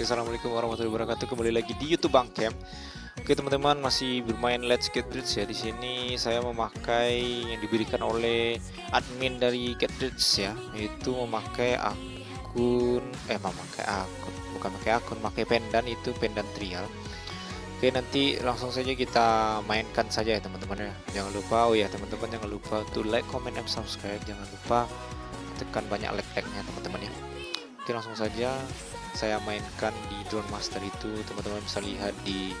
Oke, Assalamualaikum warahmatullahi wabarakatuh. Kembali lagi di YouTube Bang Camp. Oke, teman-teman masih bermain Let's Get Rich ya. Di sini saya memakai yang diberikan oleh admin dari Get Rich ya, yaitu memakai akun eh memakai akun, bukan memakai akun, memakai pendan itu pendan trial. Oke, nanti langsung saja kita mainkan saja ya teman-teman ya. Jangan lupa oh ya teman-teman jangan lupa untuk like, comment, and subscribe. Jangan lupa tekan banyak like-like-nya teman-teman ya. Oke, langsung saja saya mainkan di drone master itu teman-teman bisa lihat di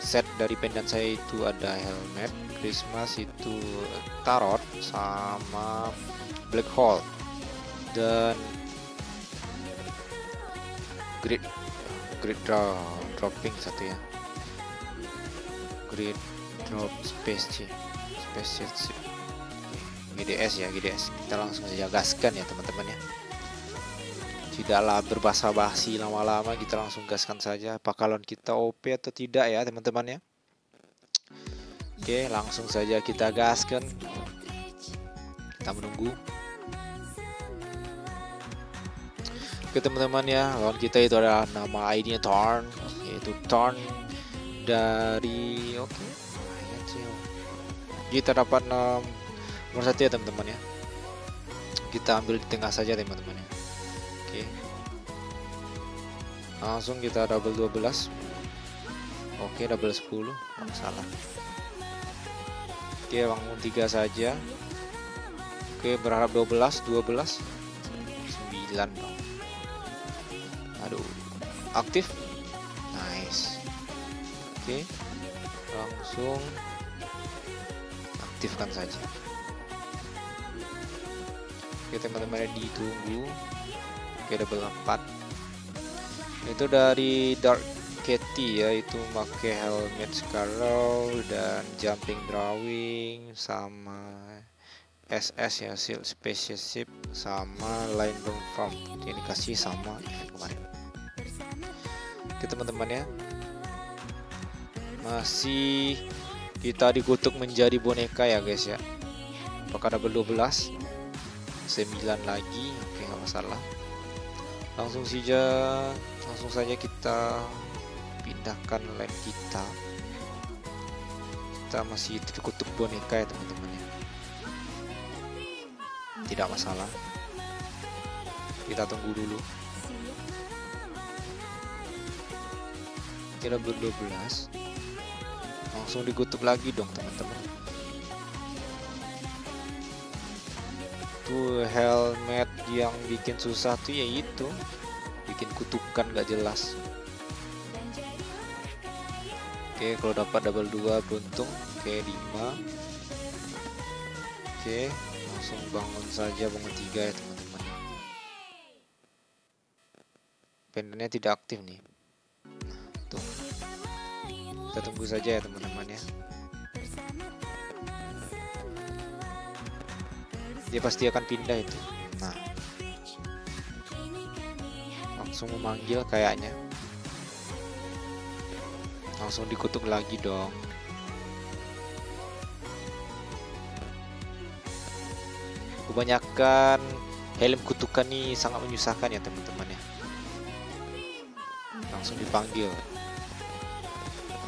set dari pendan saya itu ada helmet Christmas itu tarot sama black hole dan grid grid draw dropping satu ya. Grid drop space space GDS ya GDS. Kita langsung saja gaskan ya teman-teman ya tidaklah berbahasa basi lama-lama kita langsung gaskan saja apakah lawan kita OP atau tidak ya teman-teman ya. Oke langsung saja kita gaskan. Kita menunggu. Oke teman-teman ya lawan kita itu adalah nama ID nya Torn yaitu Torn dari oke kita dapat nomor satu ya teman-teman ya. Kita ambil di tengah saja teman-teman ya Langsung kita double 12. Oke, double 10. Oh, salah. Oke, bangun 3 saja. Oke, berharap 12, 12. 9 dong. Aduh. Aktif. Nice. Oke. Langsung aktifkan saja. Oke, teman-teman ditunggu Oke double 4 itu dari Dark Kitty ya itu pakai helmet Scarrow dan jumping drawing sama SS ya Seal Spaceship sama Line Boom Farm. Ini dikasih sama kemarin. Oke teman-teman ya. Masih kita dikutuk menjadi boneka ya guys ya. Apakah double 12 9 lagi? Oke nggak masalah. Langsung saja langsung saja kita pindahkan lem kita. Kita masih terkutuk boneka ya teman-teman ya. Tidak masalah. Kita tunggu dulu. Kira ber 12 langsung dikutuk lagi dong teman-teman. Tuh helmet yang bikin susah tuh ya itu bikin kutukan gak jelas. Oke kalau dapat double 2 beruntung. Oke 5 oke langsung bangun saja bangun 3 ya teman-teman. Pendennya tidak aktif nih. Tuh. Kita tunggu saja ya teman-teman ya. Dia pasti akan pindah itu langsung memanggil kayaknya. Langsung dikutuk lagi dong. Kebanyakan helm kutukan nih sangat menyusahkan ya teman-teman ya. Langsung dipanggil.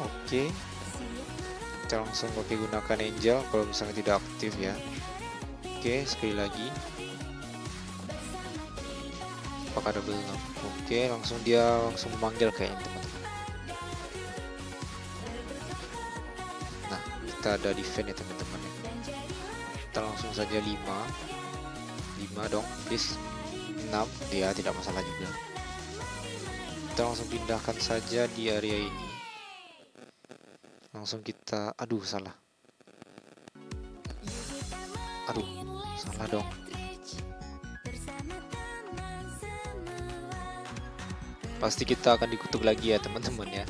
Oke. Kita langsung pakai gunakan angel kalau misalnya tidak aktif ya. Oke, sekali lagi. Apakah double 6? Oke, langsung dia langsung memanggil kayaknya teman-teman. Nah, kita ada defend ya teman-teman ya. Kita langsung saja 5. 5 dong, please. 6, ya tidak masalah juga. Kita langsung pindahkan saja di area ini. Langsung kita, aduh salah. Aduh, salah dong. Pasti kita akan dikutuk lagi ya teman-teman ya.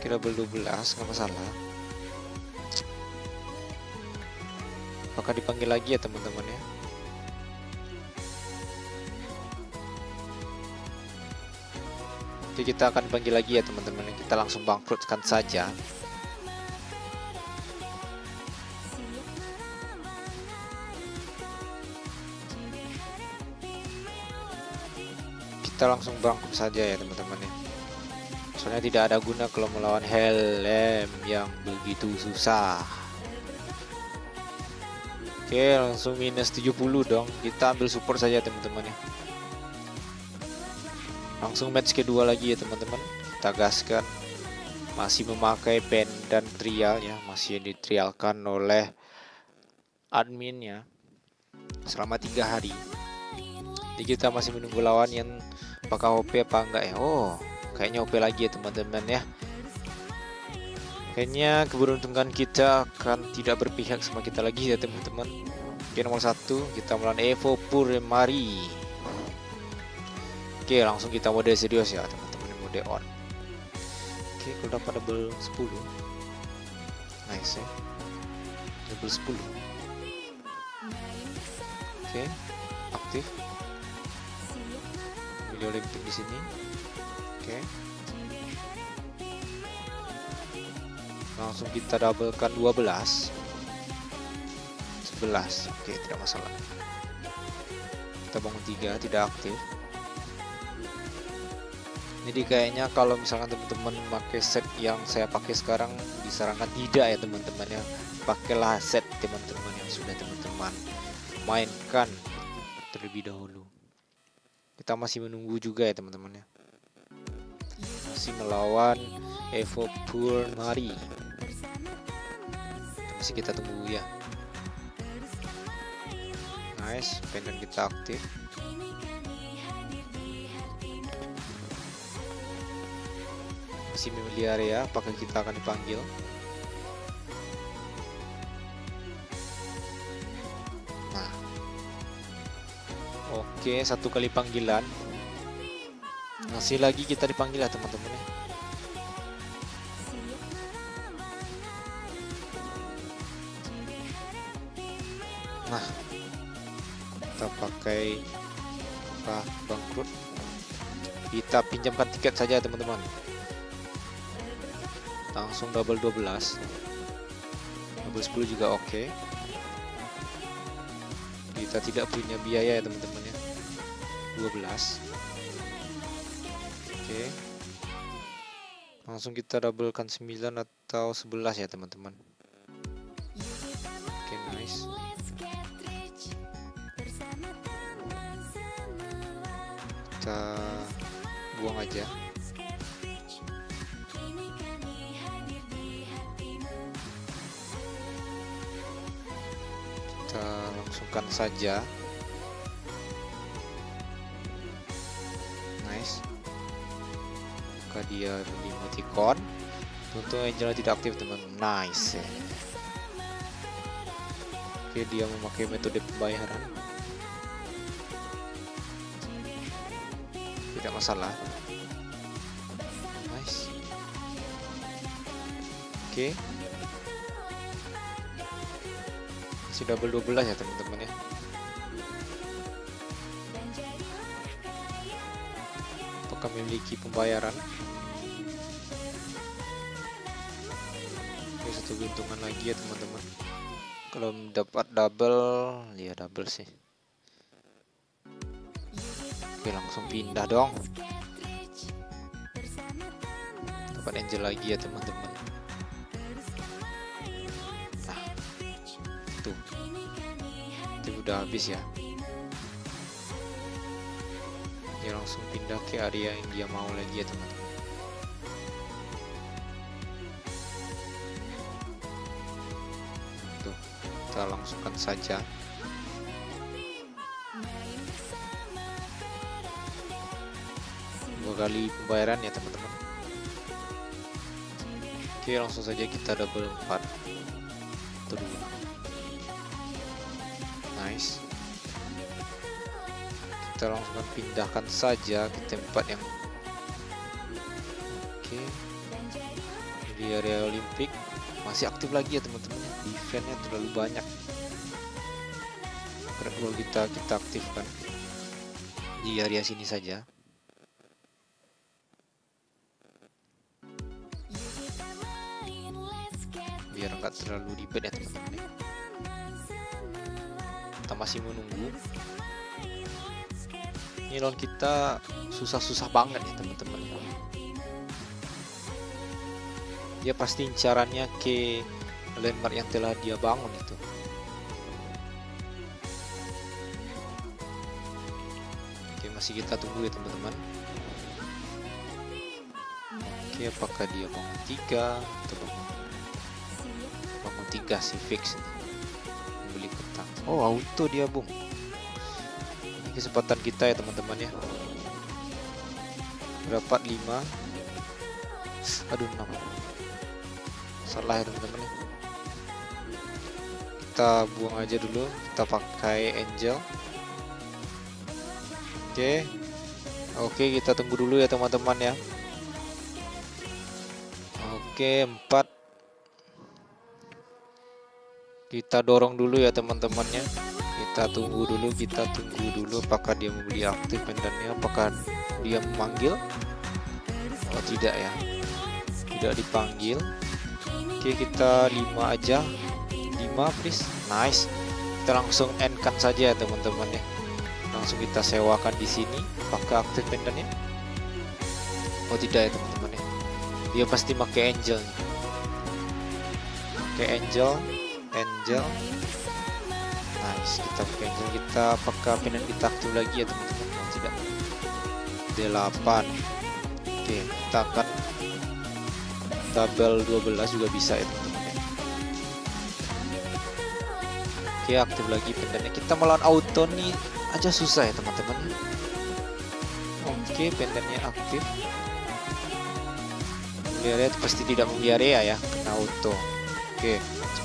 Kira bel 12 nggak masalah. Apakah dipanggil lagi ya teman-teman ya? Jadi kita akan panggil lagi ya teman-teman. Kita langsung bangkrutkan saja. Kita langsung bangkit saja ya teman-teman ya. Soalnya tidak ada guna kalau melawan helm yang begitu susah. Oke langsung minus 70 dong. Kita ambil support saja teman-teman ya. Langsung match kedua lagi ya teman-teman. Kita gaskan. Masih memakai pen dan trial ya. Masih ditrialkan oleh adminnya selama tiga hari. Jadi kita masih menunggu lawan yang apakah OP apa enggak ya? Oh kayaknya OP lagi ya teman-teman ya. Kayaknya keberuntungan kita akan tidak berpihak sama kita lagi ya teman-teman. Oke nomor satu kita melawan Evo Puremari. Oke langsung kita mode serius ya teman-teman mode on. Oke kalau dapat double 10 nice ya. Double 10 oke aktif Olimpik di sini. Oke. Okay. Langsung kita doublekan 12. 11. Oke, okay, tidak masalah. Kita bangun 3 tidak aktif. Jadi kayaknya kalau misalkan teman-teman pakai set yang saya pakai sekarang disarankan tidak ya teman-teman ya. Pakailah set teman-teman yang sudah teman-teman mainkan terlebih dahulu kita masih menunggu juga ya teman-teman ya. Masih melawan Evo Purnari masih kita tunggu ya. Nice pendant kita aktif. Masih memilih area apakah kita akan dipanggil Oke, satu kali panggilan. Masih lagi kita dipanggil ya teman-teman ya. Nah, kita pakai apa bangkrut. Kita pinjamkan tiket saja teman-teman. Langsung double 12. Double 10 juga oke. Okay. Kita tidak punya biaya ya teman-teman. 12 oke. Langsung kita doublekan 9 atau 11 ya teman-teman. Oke nice. Kita buang aja. Kita langsungkan saja apakah dia emoticon. Tentu Angela tidak aktif teman. Nice oke dia memakai metode pembayaran. Tidak masalah. Nice. Oke. Masih double 12 ya teman-teman ya. Apakah memiliki pembayaran keuntungan lagi ya teman-teman. Kalau dapat double ya double sih. Oke langsung pindah dong. Dapat angel lagi ya teman-teman. Nah tuh. Itu udah habis ya. Dia langsung pindah ke area yang dia mau lagi ya teman-teman kita langsungkan saja. Dua kali pembayaran ya teman-teman. Oke langsung saja kita double 4 atau dua nice. Kita langsung pindahkan saja ke tempat yang area Olimpik masih aktif lagi ya teman-teman. Defense-nya terlalu banyak. Kalau kita kita aktifkan. Di area sini saja. Biar nggak terlalu ribet ya teman-teman ya. kita masih menunggu. Ini kita susah-susah banget ya teman-teman dia pasti incarannya ke landmark yang telah dia bangun itu. Oke masih kita tunggu ya teman-teman. Oke apakah dia bangun tiga atau bangun bangun tiga si fix beli kotak. Oh auto dia bung. Ini kesempatan kita ya teman-teman ya. Berapa? 5 aduh 6 salah ya teman-teman. Kita buang aja dulu. Kita pakai angel. Oke. Oke kita tunggu dulu ya teman-teman ya. Oke 4 kita dorong dulu ya teman-temannya. Kita tunggu dulu kita tunggu dulu apakah dia membeli aktif pendannya apakah dia memanggil oh tidak ya. Tidak dipanggil Oke kita 5 aja. 5 please. Nice. Kita langsung end cut saja teman-teman ya. Langsung kita sewakan di sini pakai aktif pendannya oh tidak ya teman-teman ya. Dia pasti pakai angel. Pakai angel angel. Nice kita pakai angel. Kita pakai pendan kita aktif lagi ya teman-teman. Oh, tidak D8 oke kita akan tabel 12 juga bisa ya teman-teman ya. Oke aktif lagi pendannya kita melawan auto nih aja susah ya teman-teman. Ya. Oke pendannya aktif. Diarea pasti tidak membiarea ya kena auto. Oke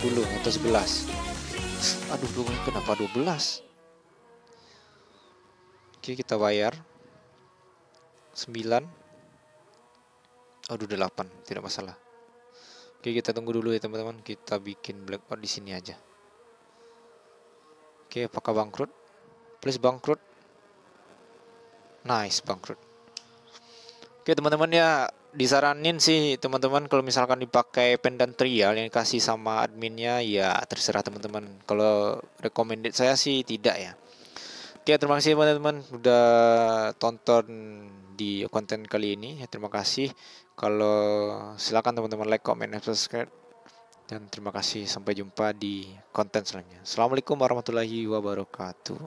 10 atau 11 Aduh kenapa 12 Oke kita bayar. 9 Aduh 8 tidak masalah. Oke kita tunggu dulu ya teman-teman. Kita bikin blackout di sini aja. Oke apakah bangkrut? Please bangkrut. Nice bangkrut. Oke teman-teman ya disaranin sih teman-teman kalau misalkan dipakai pendant trial yang kasih sama adminnya ya terserah teman-teman. Kalau recommended saya sih tidak ya. Oke terima kasih teman-teman udah tonton di konten kali ini ya terima kasih kalau silakan teman-teman like, comment, dan subscribe. Dan terima kasih sampai jumpa di konten selanjutnya. Assalamualaikum warahmatullahi wabarakatuh.